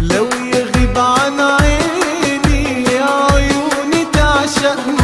لو يغيب عن عيني عيوني تعشقني.